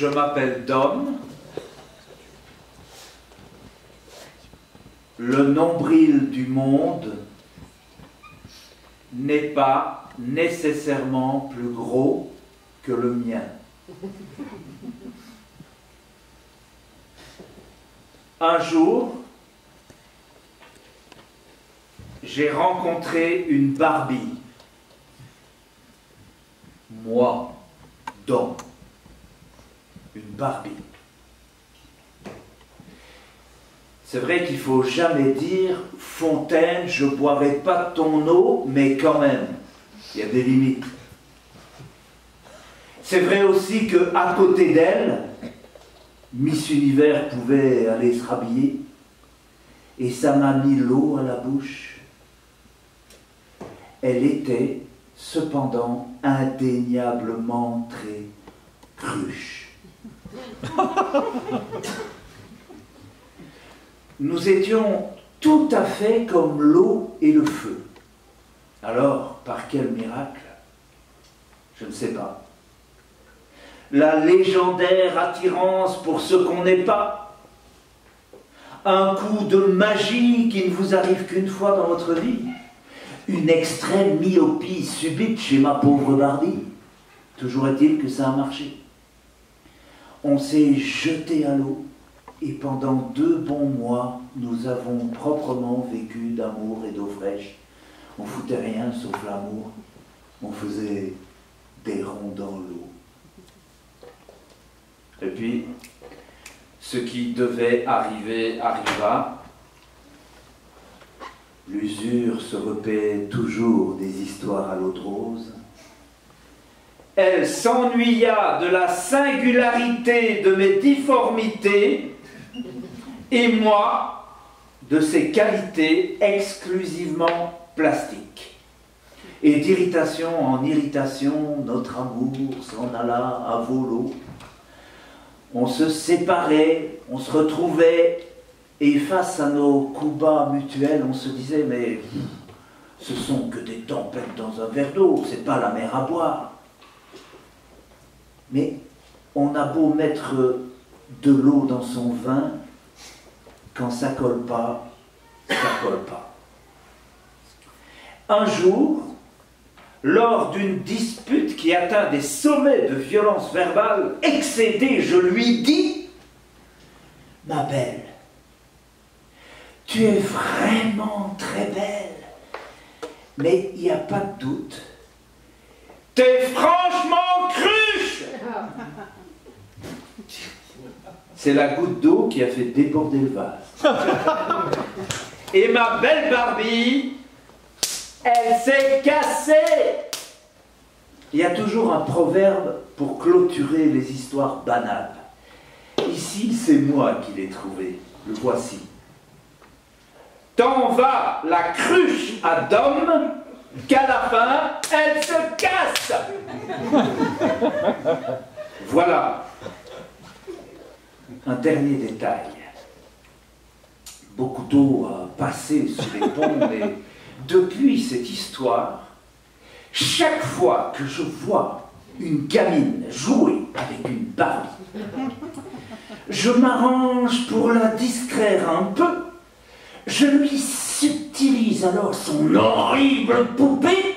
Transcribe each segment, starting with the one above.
Je m'appelle Dom. Le nombril du monde n'est pas nécessairement plus gros que le mien. Un jour, j'ai rencontré une Barbie. Moi, Dom une Barbie. C'est vrai qu'il faut jamais dire Fontaine, je boirai pas ton eau, mais quand même, il y a des limites. C'est vrai aussi que à côté d'elle, Miss Univers pouvait aller se rhabiller, et ça m'a mis l'eau à la bouche. Elle était cependant indéniablement très cruche. Nous étions tout à fait comme l'eau et le feu. Alors, par quel miracle? Je ne sais pas. La légendaire attirance pour ce qu'on n'est pas. Un coup de magie qui ne vous arrive qu'une fois dans votre vie. Une extrême myopie subite chez ma pauvre Barbie. Toujours est-il que ça a marché on s'est jeté à l'eau et pendant deux bons mois, nous avons proprement vécu d'amour et d'eau fraîche. On foutait rien sauf l'amour. On faisait des ronds dans l'eau. Et puis, ce qui devait arriver arriva. L'usure se repaît toujours des histoires à l'eau de rose elle s'ennuya de la singularité de mes difformités et moi de ses qualités exclusivement plastiques. Et d'irritation en irritation, notre amour s'en alla à volo. On se séparait, on se retrouvait, et face à nos coups bas mutuels, on se disait, mais ce sont que des tempêtes dans un verre d'eau, c'est pas la mer à boire. Mais on a beau mettre de l'eau dans son vin, quand ça colle pas, ça colle pas. Un jour, lors d'une dispute qui atteint des sommets de violence verbale, excédée, je lui dis Ma belle, tu es vraiment très belle, mais il n'y a pas de doute. T'es franchement cruche C'est la goutte d'eau qui a fait déborder le vase. Et ma belle Barbie, elle s'est cassée. Il y a toujours un proverbe pour clôturer les histoires banales. Ici, c'est moi qui l'ai trouvé. Le voici. T'en va la cruche à Dom qu'à la fin, elle se casse. voilà. Un dernier détail. Beaucoup d'eau a passé sous les ponts, mais depuis cette histoire, chaque fois que je vois une gamine jouer avec une Barbie, je m'arrange pour la distraire un peu je lui alors son horrible poupée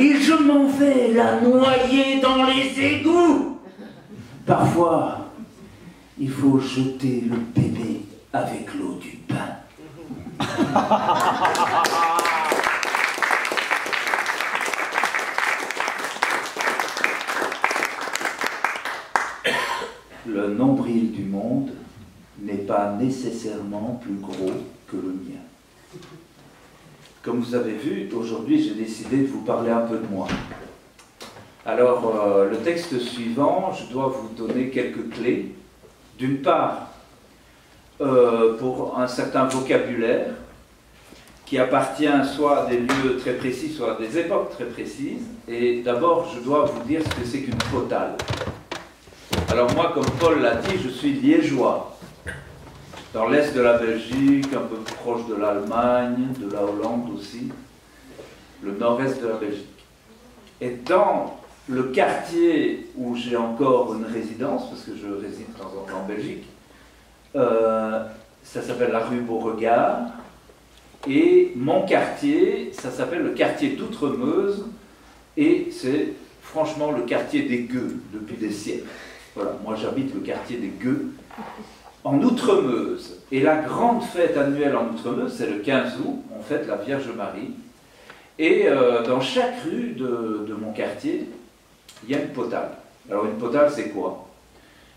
et je m'en vais la noyer dans les égouts. Parfois, il faut jeter le bébé avec l'eau du pain. Le nombril du monde n'est pas nécessairement plus gros le mien. Comme vous avez vu, aujourd'hui j'ai décidé de vous parler un peu de moi. Alors, euh, le texte suivant, je dois vous donner quelques clés. D'une part, euh, pour un certain vocabulaire qui appartient soit à des lieux très précis, soit à des époques très précises. Et d'abord, je dois vous dire ce que c'est qu'une potale. Alors moi, comme Paul l'a dit, je suis liégeois dans l'est de la Belgique, un peu proche de l'Allemagne, de la Hollande aussi, le nord-est de la Belgique. Et dans le quartier où j'ai encore une résidence, parce que je réside de en temps en Belgique, euh, ça s'appelle la rue Beauregard. Et mon quartier, ça s'appelle le quartier d'Outremeuse. Et c'est franchement le quartier des gueux depuis des siècles. Voilà, moi j'habite le quartier des gueux en Outremeuse. Et la grande fête annuelle en Outremeuse, c'est le 15 août, on fête la Vierge Marie. Et euh, dans chaque rue de, de, mon quartier, il y a une potale. Alors une potale, c'est quoi?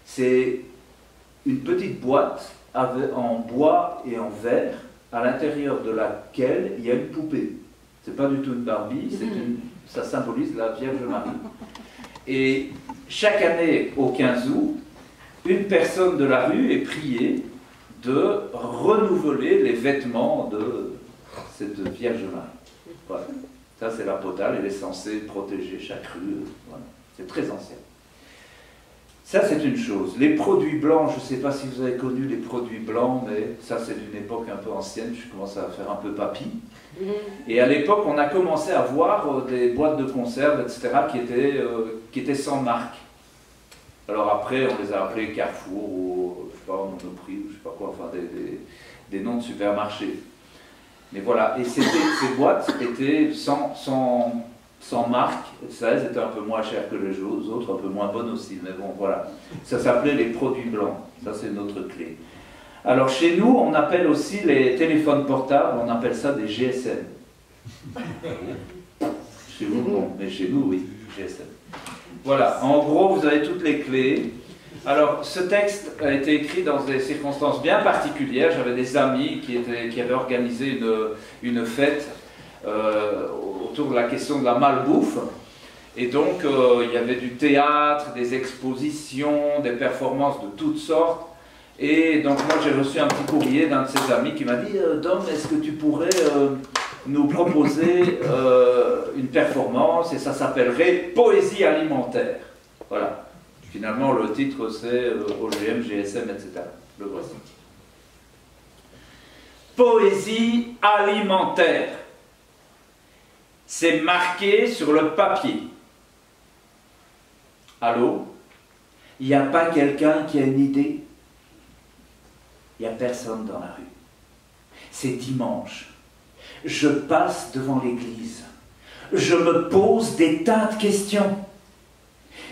C'est une petite boîte en bois et en verre, à l'intérieur de laquelle il y a une poupée. C'est pas du tout une Barbie, une, ça symbolise la Vierge Marie. Et chaque année, au 15 août, une personne de la rue est priée de renouveler les vêtements de cette Vierge Marie. Voilà. Ça, c'est la potale, elle est censée protéger chaque rue. Voilà. C'est très ancien. Ça, c'est une chose. Les produits blancs, je ne sais pas si vous avez connu les produits blancs, mais ça, c'est d'une époque un peu ancienne, je commence à faire un peu papy. Mm-hmm. Et à l'époque, on a commencé à voir euh, des boîtes de conserve, etc., qui étaient, euh, qui étaient sans marque. Alors après, on les a appelés Carrefour, ou je sais pas, Monoprix, ou je sais pas quoi, enfin des, des, noms de supermarchés. Mais voilà, et ces boîtes étaient sans, sans, sans marque, ça, elles étaient un peu moins chères que les autres, un peu moins bonnes aussi, mais bon, voilà. Ça s'appelait les produits blancs, ça c'est notre clé. Alors chez nous, on appelle aussi les téléphones portables, on appelle ça des GSM. chez vous, non, mais chez nous, oui, GSM. Voilà, en gros, vous avez toutes les clés. Alors, ce texte a été écrit dans des circonstances bien particulières. J'avais des amis qui, avaient organisé une, une fête euh, autour de la question de la malbouffe. Et donc, euh, il y avait du théâtre, des expositions, des performances de toutes sortes. Et donc, moi, j'ai reçu un petit courrier d'un de ses amis qui m'a dit euh, Dom, est-ce que tu pourrais nous proposer euh, une performance et ça s'appellerait Poésie alimentaire. Voilà. Finalement, le titre c'est euh, OGM, GSM, etc. Le voici. Poésie alimentaire. C'est marqué sur le papier. Allô? Il n'y a pas quelqu'un qui a une idée? Il n'y a personne dans la rue. C'est dimanche je passe devant l'église. Je me pose des tas de questions.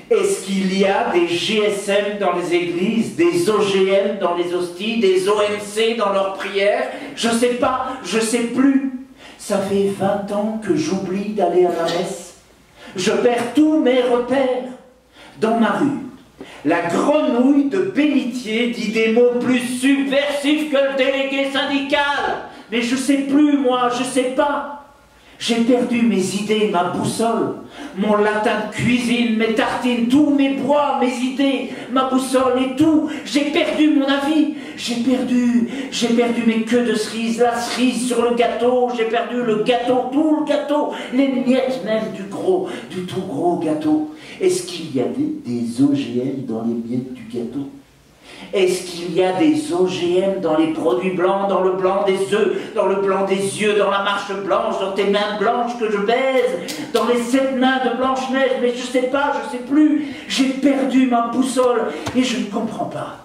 Est-ce qu'il y a des GSM dans les églises, des OGM dans les hosties, des OMC dans leurs prières? Je ne sais pas, je ne sais plus. Ça fait 20 ans que j'oublie d'aller à la messe. Je perds tous mes repères. Dans ma rue, la grenouille de Bellitier dit des mots plus subversifs que le délégué syndical. Mais je sais plus, moi, je sais pas. J'ai perdu mes idées, ma boussole, mon latin de cuisine, mes tartines, tous mes bois, mes idées, ma boussole et tout. J'ai perdu mon avis. J'ai perdu, j'ai perdu mes queues de cerise, la cerise sur le gâteau. J'ai perdu le gâteau, tout le gâteau, les miettes même du gros, du tout gros gâteau. Est-ce qu'il y avait des OGM dans les miettes du gâteau? Est-ce qu'il y a des OGM dans les produits blancs, dans le blanc des œufs, dans le blanc des yeux, dans la marche blanche, dans tes mains blanches que je baise, dans les sept mains de Blanche-Neige? Mais je sais pas, je sais plus. J'ai perdu ma boussole et je ne comprends pas.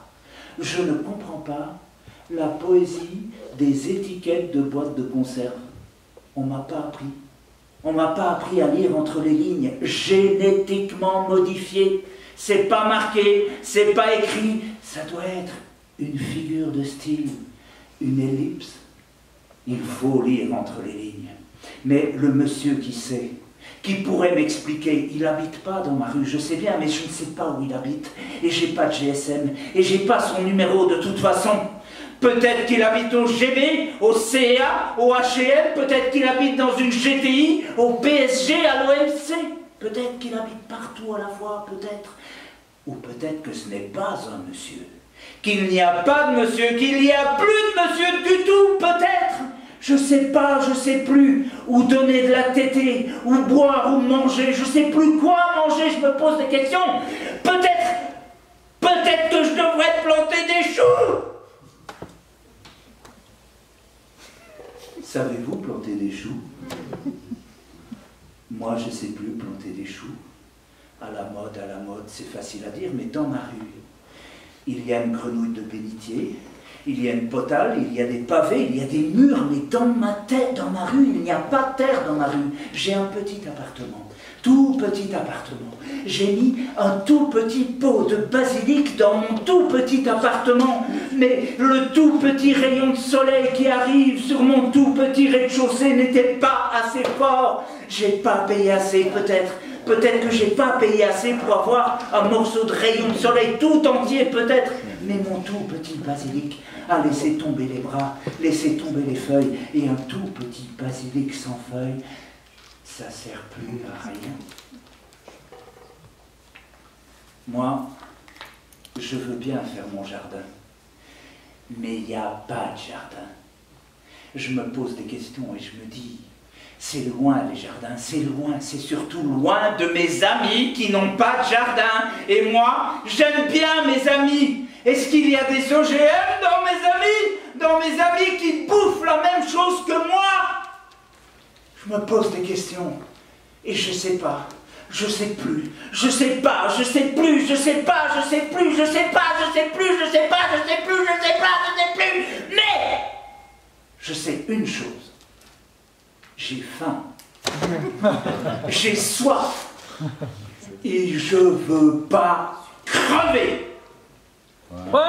Je ne comprends pas la poésie des étiquettes de boîtes de conserve. On m'a pas appris. On m'a pas appris à lire entre les lignes. Génétiquement modifié. C'est pas marqué, c'est pas écrit, ça doit être une figure de style, une ellipse. Il faut lire entre les lignes. Mais le monsieur qui sait, qui pourrait m'expliquer, il n'habite pas dans ma rue, je sais bien, mais je ne sais pas où il habite. Et j'ai pas de GSM, et j'ai pas son numéro de toute façon. Peut-être qu'il habite au GB, au CA, au HM, peut-être qu'il habite dans une GTI, au PSG, à l'OMC. Peut-être qu'il habite partout à la fois, peut-être. Ou peut-être que ce n'est pas un monsieur. Qu'il n'y a pas de monsieur, qu'il n'y a plus de monsieur du tout, peut-être. Je sais pas, je sais plus. Où donner de la tétée, où boire, où manger, je sais plus quoi manger, je me pose des questions. Peut-être, peut-être que je devrais planter des choux. Savez-vous planter des choux? Moi, je sais plus planter des choux. À la mode, à la mode, c'est facile à dire, mais dans ma rue, il y a une grenouille de bénitier, il y a une potale, il y a des pavés, il y a des murs, mais dans ma tête, dans ma rue, il n'y a pas de terre dans ma rue. J'ai un petit appartement, tout petit appartement. J'ai mis un tout petit pot de basilic dans mon tout petit appartement, mais le tout petit rayon de soleil qui arrive sur mon tout petit rez-de-chaussée n'était pas assez fort. J'ai pas payé assez peut-être. Peut-être que j'ai pas payé assez pour avoir un morceau de rayon de soleil tout entier, peut-être. Mais mon tout petit basilic a laissé tomber les bras, laissé tomber les feuilles, et un tout petit basilic sans feuilles, ça sert plus à rien. Moi, je veux bien faire mon jardin, mais il n'y a pas de jardin. Je me pose des questions et je me dis, c'est loin les jardins, c'est loin, c'est surtout loin de mes amis qui n'ont pas de jardin. Et moi, j'aime bien mes amis. Est-ce qu'il y a des OGM dans mes amis Dans mes amis qui bouffent la même chose que moi Je me pose des questions et je sais pas. Je sais plus, je sais pas, je sais plus, je sais pas, je sais plus, je sais pas, je sais plus, je sais pas, je sais plus, je sais pas, je sais plus. Mais je sais une chose. J'ai faim. J'ai soif. Et je veux pas crever. Ouais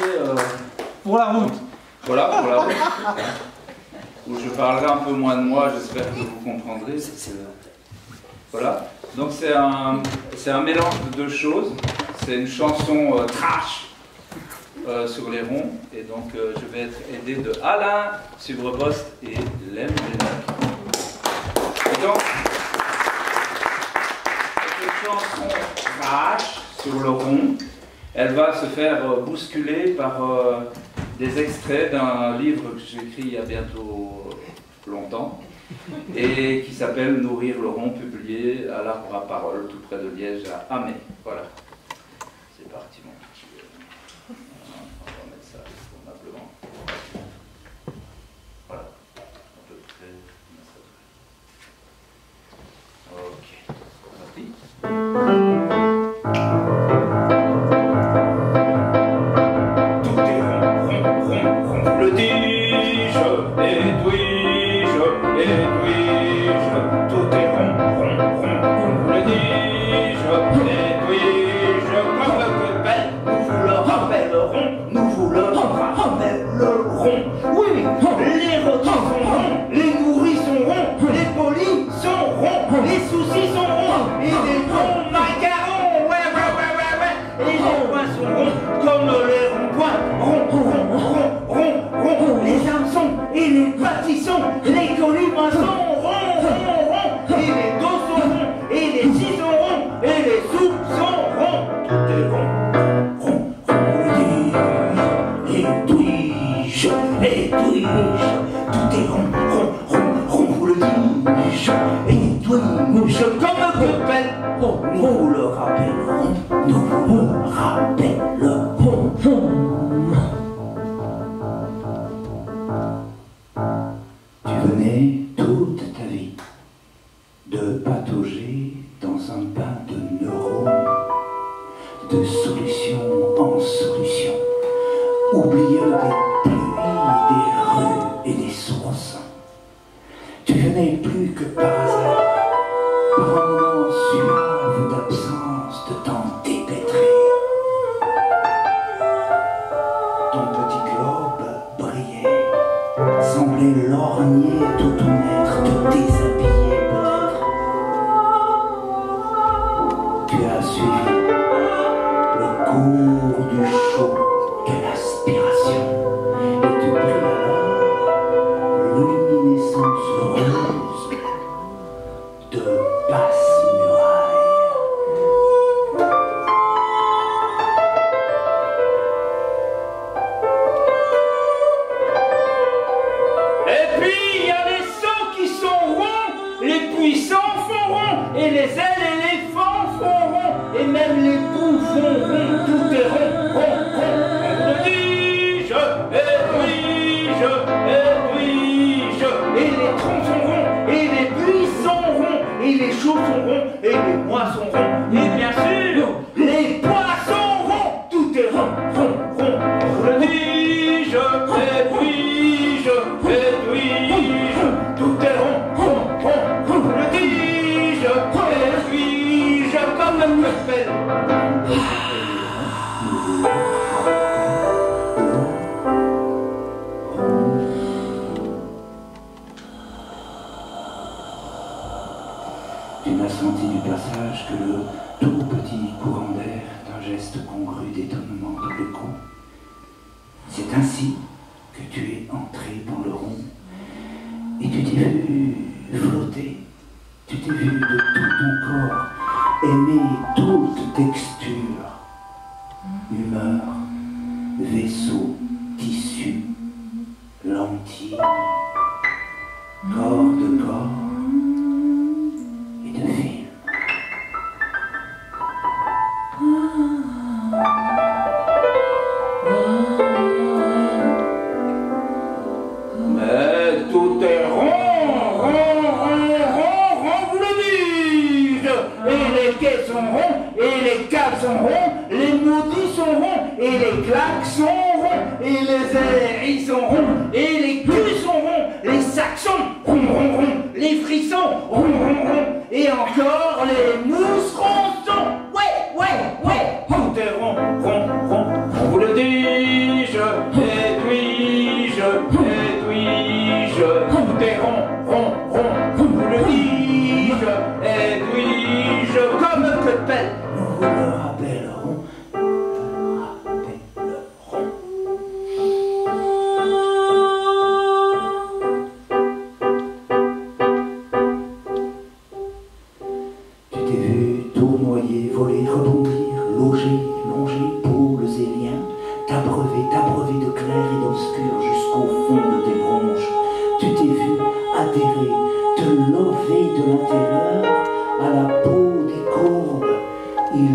euh, Pour la route. voilà, pour la route. Où je parlerai un peu moins de moi, j'espère que vous comprendrez. Voilà. Donc c'est un, c'est un mélange de deux choses. C'est une chanson euh, trash euh, sur les ronds. Et donc euh, je vais être aidé de Alain Subrebost et Lem. Et donc, cette chanson trash sur le rond, elle va se faire bousculer par des extraits d'un livre que j'ai écrit il y a bientôt longtemps et qui s'appelle Nourrir le rond, publié à l'Arbre à Parole, tout près de Liège, à Amé. Voilà. Petit. euh, On va mettre ça convenablement. Voilà. À peu près. on met ça. Ok. Parti. Tout et puis-je. Comme que pelle, oh, nous le rappellerons, nous le rappellerons. Tu venais toute ta vie de patauger dans un bain de neurones, de solution en solution, oublieux des pluies, des rues et des sources. Tu venais plus que par hasard, Ton petit globe brillait, semblait lorgner tout ton They say Tu n'as senti du passage que le tout petit courant d'air d'un geste congru d'étonnement dans le. C'est ainsi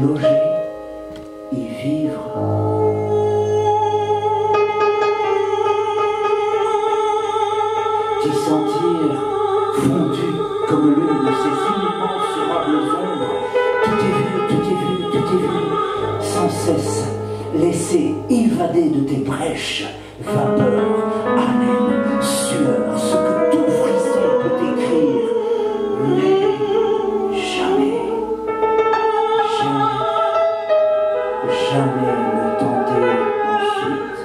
illusion. jamais ne tenter ensuite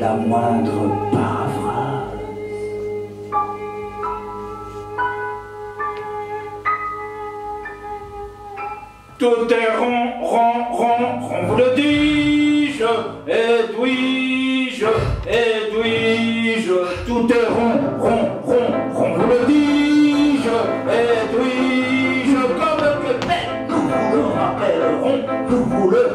la moindre paraphrase. Tout est rond, rond, rond, rond, vous le dis-je, et oui-je, et oui-je, tout est rond, rond, rond, rond, vous le dis Who would